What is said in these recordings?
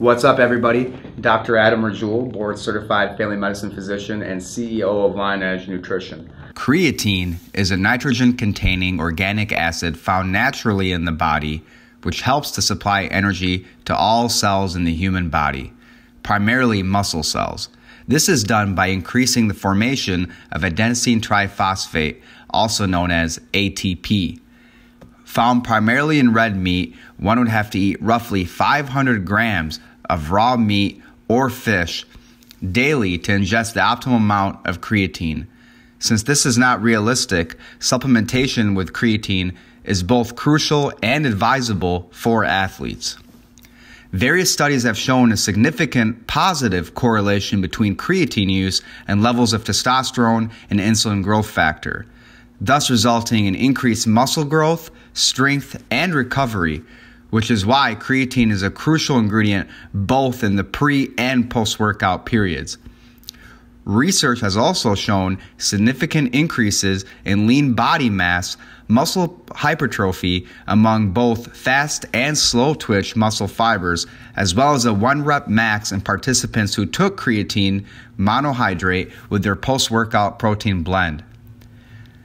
What's up, everybody? Dr. Adam Rajul, board certified family medicine physician and CEO of LionEdge Nutrition. Creatine is a nitrogen containing organic acid found naturally in the body, which helps to supply energy to all cells in the human body, primarily muscle cells. This is done by increasing the formation of adenosine triphosphate, also known as ATP. Found primarily in red meat, one would have to eat roughly 500 grams of raw meat or fish daily to ingest the optimal amount of creatine. Since this is not realistic, supplementation with creatine is both crucial and advisable for athletes. Various studies have shown a significant positive correlation between creatine use and levels of testosterone and insulin growth factor, thus resulting in increased muscle growth, strength, and recovery, which is why creatine is a crucial ingredient both in the pre and post workout periods. Research has also shown significant increases in lean body mass, muscle hypertrophy among both fast and slow twitch muscle fibers, as well as a one rep max in participants who took creatine monohydrate with their post workout protein blend.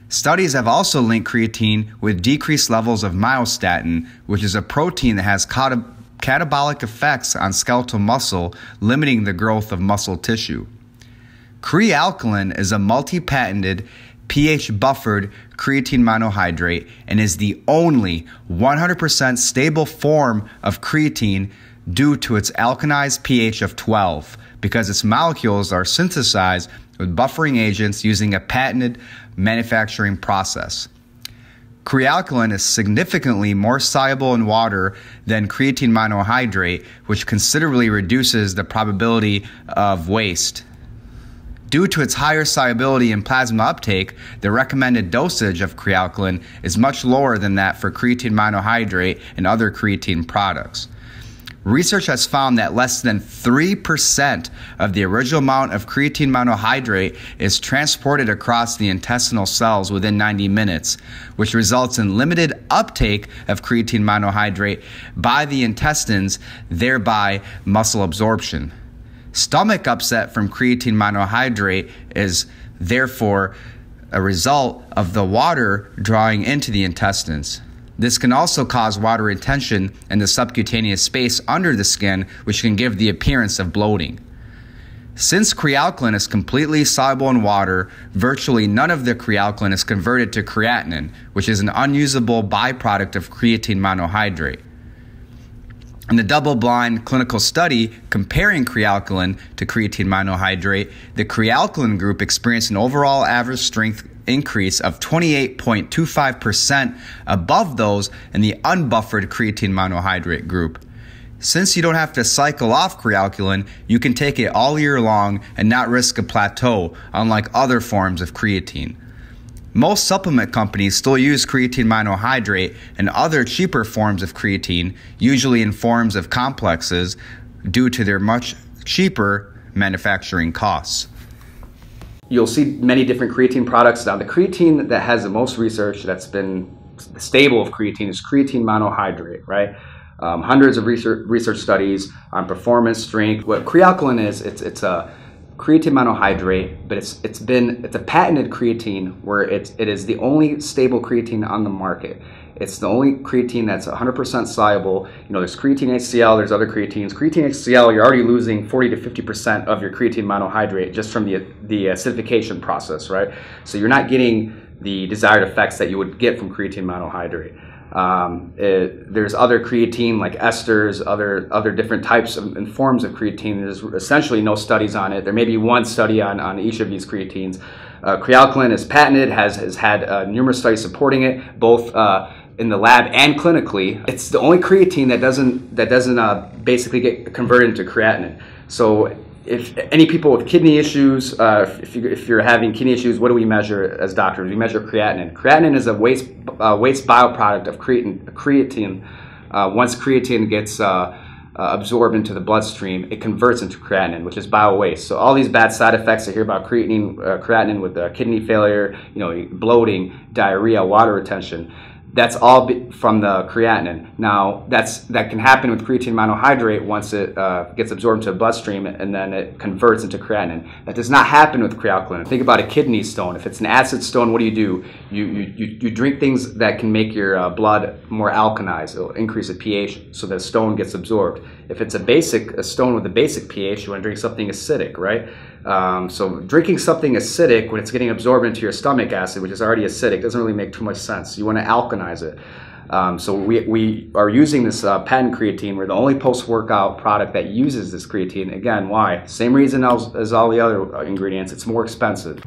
Studies have also linked creatine with decreased levels of myostatin, which is a protein that has catabolic effects on skeletal muscle, limiting the growth of muscle tissue. Kre-Alkalyn is a multi patented pH buffered creatine monohydrate and is the only 100% stable form of creatine due to its alkalized pH of 12 because its molecules are synthesized with buffering agents using a patented manufacturing process. Kre-Alkalyn is significantly more soluble in water than creatine monohydrate, which considerably reduces the probability of waste. Due to its higher solubility and plasma uptake, the recommended dosage of Kre-Alkalyn is much lower than that for creatine monohydrate and other creatine products. Research has found that less than 3% of the original amount of creatine monohydrate is transported across the intestinal cells within 90 minutes, which results in limited uptake of creatine monohydrate by the intestines, thereby muscle absorption. Stomach upset from creatine monohydrate is therefore a result of the water drawing into the intestines. This can also cause water retention in the subcutaneous space under the skin, which can give the appearance of bloating. Since Kre-Alkalyn is completely soluble in water, virtually none of the Kre-Alkalyn is converted to creatinine, which is an unusable byproduct of creatine monohydrate. In the double blind clinical study comparing Kre-Alkalyn to creatine monohydrate, the Kre-Alkalyn group experienced an overall average strength increase of 28.25% above those in the unbuffered creatine monohydrate group. Since you don't have to cycle off Kre-Alkalyn, you can take it all year long and not risk a plateau, unlike other forms of creatine. Most supplement companies still use creatine monohydrate and other cheaper forms of creatine, usually in forms of complexes, due to their much cheaper manufacturing costs. You'll see many different creatine products. Now, the creatine that has the most research that's been stable of creatine is creatine monohydrate, right? Um, hundreds of research, research studies on performance, strength. What Kre-Alkalyn is, it's, it's a creatine monohydrate, but it's, it's been, it's a patented creatine where it's, it is the only stable creatine on the market. It's the only creatine that's 100% soluble. You know, there's creatine HCl, there's other creatines. Creatine HCl, you're already losing 40 to 50% of your creatine monohydrate just from the, the acidification process, right? So you're not getting the desired effects that you would get from creatine monohydrate. Um, it, there's other creatine like esters, other other different types of, and forms of creatine. There's essentially no studies on it. There may be one study on, on each of these creatines. Uh, is patented, has, has had uh, numerous studies supporting it, both uh, in the lab and clinically. It's the only creatine that doesn't that doesn't uh, basically get converted into creatinine. So if any people with kidney issues, uh, if, you, if you're having kidney issues, what do we measure as doctors? We measure creatinine. Creatinine is a waste uh, waste bioproduct of creatine. creatine. Uh, once creatine gets uh, uh, absorbed into the bloodstream, it converts into creatinine, which is bio waste. So all these bad side effects I hear about creatinine, uh, creatinine with kidney failure, you know, bloating, diarrhea, water retention that's all from the creatinine. Now, that's that can happen with creatine monohydrate once it uh, gets absorbed into the bloodstream and then it converts into creatinine. That does not happen with Kre-Alkalyn. Think about a kidney stone. If it's an acid stone, what do you do? You you, you, you drink things that can make your uh, blood more alkalized. It'll increase the pH so the stone gets absorbed. If it's a basic a stone with a basic pH, you want to drink something acidic, right? Um, so drinking something acidic when it's getting absorbed into your stomach acid, which is already acidic, doesn't really make too much sense. You want to alkalize it. Um, so we, we are using this uh, creatine. We're the only post-workout product that uses this creatine. Again, why? Same reason as, as all the other ingredients. It's more expensive.